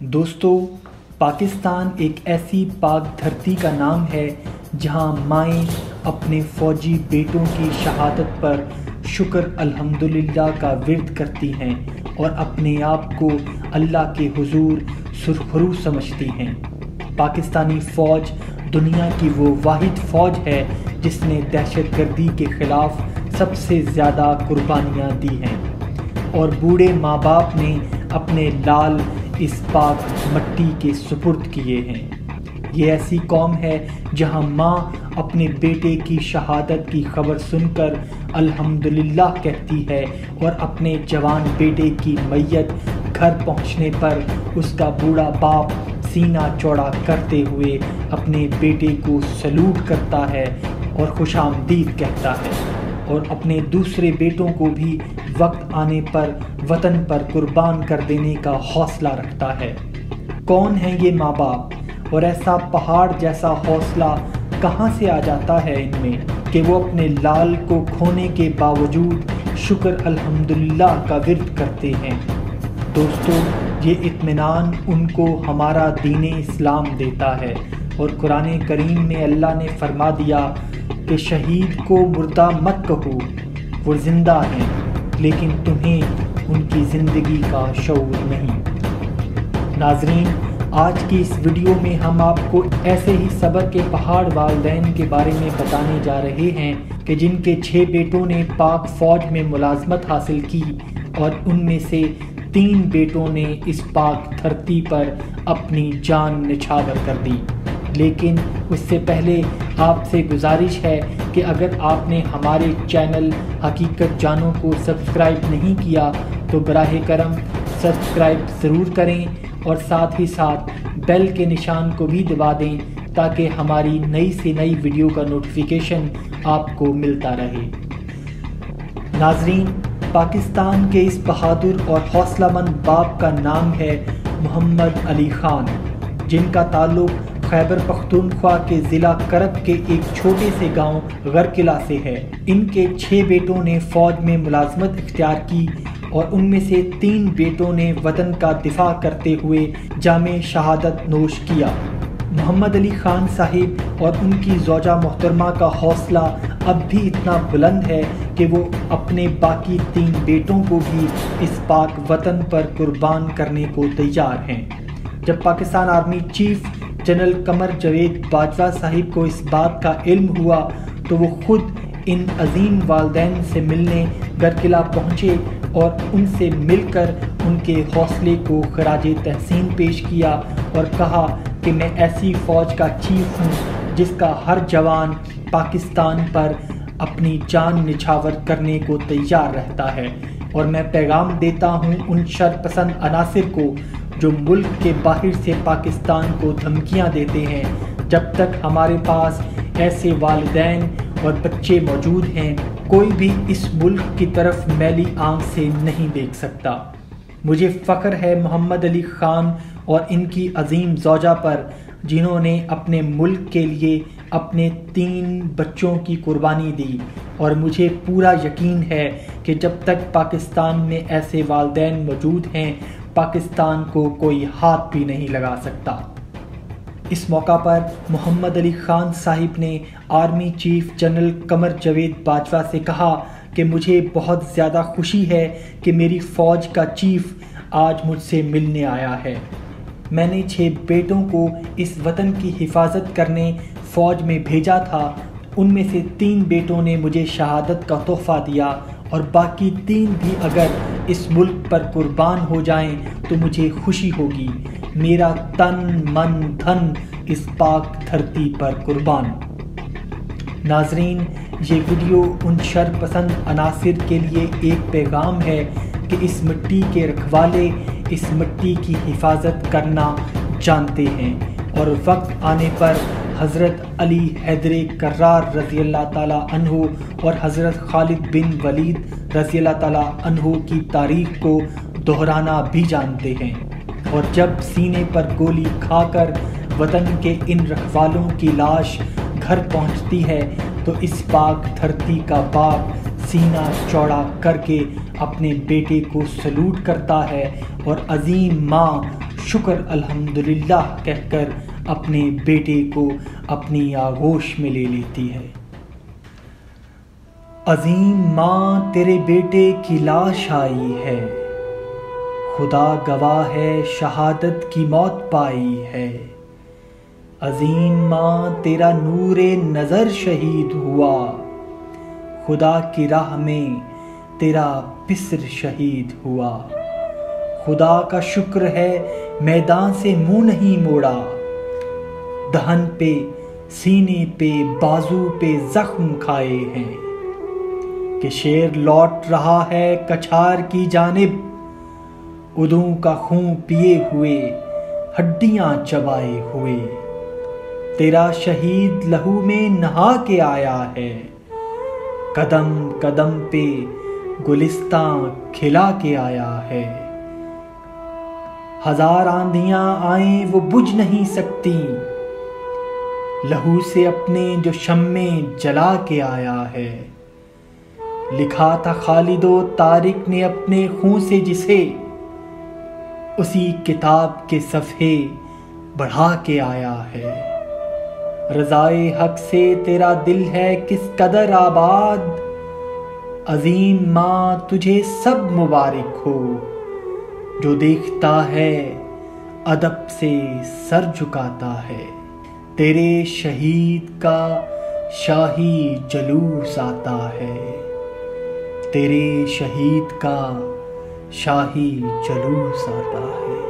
دوستو، پاکستان ایک ایسی پاک دھرتی کا نام ہے جہاں مائیں اپنے فوجی بیٹوں کی شہادت پر شکر الحمدللہ کا ورد کرتی ہیں اور اپنے آپ کو اللہ کے حضور سرخرو سمجھتی ہیں۔ پاکستانی فوج دنیا کی وہ واحد فوج ہے جس نے دہشت گردی کے خلاف سب سے زیادہ قربانیاں دی ہیں۔ اور بوڑھے ماں باپ نے اپنے لال اس پاک مٹی کے سپرد کیے ہیں۔ یہ ایسی قوم ہے جہاں ماں اپنے بیٹے کی شہادت کی خبر سن کر الحمدللہ کہتی ہے اور اپنے جوان بیٹے کی میت گھر پہنچنے پر اس کا بوڑھا باپ سینہ چوڑا کرتے ہوئے اپنے بیٹے کو سلوٹ کرتا ہے اور خوش آمدید کہتا ہے اور اپنے دوسرے بیٹوں کو بھی وقت آنے پر وطن پر قربان کر دینے کا حوصلہ رکھتا ہے۔ کون ہے یہ ماں باپ؟ اور ایسا پہاڑ جیسا حوصلہ کہاں سے آ جاتا ہے ان میں کہ وہ اپنے لال کو کھونے کے باوجود شکر الحمدللہ کا ورد کرتے ہیں؟ دوستو، یہ اطمینان ان کو ہمارا دین اسلام دیتا ہے۔ اور قرآن کریم میں اللہ نے فرما دیا کہ شہید کو مردہ مت کہو، وہ زندہ ہیں۔ لیکن تمہیں ان کی زندگی کا شعور نہیں۔ ناظرین، آج کی اس ویڈیو میں ہم آپ کو ایسے ہی صبر کے پہاڑ والدین کے بارے میں بتانے جا رہے ہیں کہ جن کے چھ بیٹوں نے پاک فوج میں ملازمت حاصل کی اور ان میں سے تین بیٹوں نے اس پاک دھرتی پر اپنی جان نچھاور کر دی۔ لیکن اس سے پہلے آپ سے گزارش ہے کہ اگر آپ نے ہمارے چینل حقیقت جانوں کو سبسکرائب نہیں کیا تو براہ کرم سبسکرائب ضرور کریں اور ساتھ ہی ساتھ بیل کے نشان کو بھی دبا دیں تاکہ ہماری نئی سے نئی ویڈیو کا نوٹیفیکیشن آپ کو ملتا رہے۔ ناظرین، پاکستان کے اس بہادر اور حوصلہ مند باپ کا نام ہے محمد علی خان، جن کا تعلق خیبر پختونخوا کے ضلع کرب کے ایک چھوٹے سے گاؤں غرقلہ سے ہے۔ ان کے چھ بیٹوں نے فوج میں ملازمت اختیار کی اور ان میں سے تین بیٹوں نے وطن کا دفاع کرتے ہوئے جامع شہادت نوش کیا۔ محمد علی خان صاحب اور ان کی زوجہ محترمہ کا حوصلہ اب بھی اتنا بلند ہے کہ وہ اپنے باقی تین بیٹوں کو بھی اس پاک وطن پر قربان کرنے کو تیار ہیں۔ جب پاکستان آرمی چیف جنرل کمر جوید باجوہ صاحب کو اس بات کا علم ہوا تو وہ خود ان عظیم والدین سے ملنے گرکلا پہنچے اور ان سے مل کر ان کے حوصلے کو خراج تحسین پیش کیا اور کہا کہ میں ایسی فوج کا چیف ہوں جس کا ہر جوان پاکستان پر اپنی جان نچھاور کرنے کو تیار رہتا ہے اور میں پیغام دیتا ہوں ان شر پسند عناصر کو جو ملک کے باہر سے پاکستان کو دھمکیاں دیتے ہیں، جب تک ہمارے پاس ایسے والدین اور بچے موجود ہیں، کوئی بھی اس ملک کی طرف میلی آنکھ سے نہیں دیکھ سکتا۔ مجھے فخر ہے محمد علی خان اور ان کی عظیم زوجہ پر، جنہوں نے اپنے ملک کے لیے اپنے تین بچوں کی قربانی دی۔ اور مجھے پورا یقین ہے کہ جب تک پاکستان میں ایسے والدین موجود ہیں پاکستان کو کوئی ہاتھ بھی نہیں لگا سکتا۔ اس موقع پر محمد علی خان صاحب نے آرمی چیف جنرل کمر جوید باجوہ سے کہا کہ مجھے بہت زیادہ خوشی ہے کہ میری فوج کا چیف آج مجھ سے ملنے آیا ہے۔ میں نے چھ بیٹوں کو اس وطن کی حفاظت کرنے فوج میں بھیجا تھا۔ ان میں سے تین بیٹوں نے مجھے شہادت کا تحفہ دیا اور باقی تین بھی اگر اس ملک پر قربان ہو جائیں تو مجھے خوشی ہوگی۔ میرا تن من دھن اس پاک دھرتی پر قربان۔ ناظرین، یہ ویڈیو ان شر پسند عناصر کے لیے ایک پیغام ہے کہ اس مٹی کے رکھوالے، اس مٹی کی حفاظت کرنا جانتے ہیں۔ اور وقت آنے پر حضرت علی حیدر کرار رضی اللہ تعالیٰ عنہ اور حضرت خالد بن ولید رضی اللہ تعالیٰ عنہ کی تاریخ کو دہرانا بھی جانتے ہیں۔ اور جب سینے پر گولی کھا کر وطن کے ان رکھوالوں کی لاش گھر پہنچتی ہے، تو اس پاک دھرتی کا باپ سینہ چوڑا کر کے اپنے بیٹے کو سلوٹ کرتا ہے اور عظیم ماں شکر الحمدللہ کہہ کر اپنے بیٹے کو اپنی آغوش میں لے لیتی ہے۔ عظیم ماں تیرے بیٹے کی لاش آئی ہے۔ خدا گواہ ہے شہادت کی موت پائی ہے۔ عظیم ماں تیرا نور نظر شہید ہوا۔ خدا کی راہ میں تیرا پسر شہید ہوا۔ خدا کا شکر ہے میدان سے منہ نہیں موڑا۔ دہن پہ، سینے پہ، بازو پہ زخم کھائے ہیں۔ کہ شیر لوٹ رہا ہے کچھار کی جانب۔ ادوں کا خون پیے ہوئے، ہڈیاں چبائے ہوئے۔ تیرا شہید لہو میں نہا کے آیا ہے۔ قدم قدم پہ گلستان کھلا کے آیا ہے۔ ہزار آندیاں آئیں وہ بجھ نہیں سکتی۔ لہو سے اپنے جو شمے جلا کے آیا ہے۔ لکھا تھا خالد و تارک نے اپنے خون سے جسے۔ اسی کتاب کے صفحے بڑھا کے آیا ہے۔ رضائے حق سے تیرا دل ہے کس قدر آباد۔ عظیم ماں تجھے سب مبارک ہو۔ جو دیکھتا ہے ادب سے سر جھکاتا ہے۔ تیرے شہید کا شاہی جلوس آتا ہے۔ تیرے شہید کا شاہی جلوس آتا ہے۔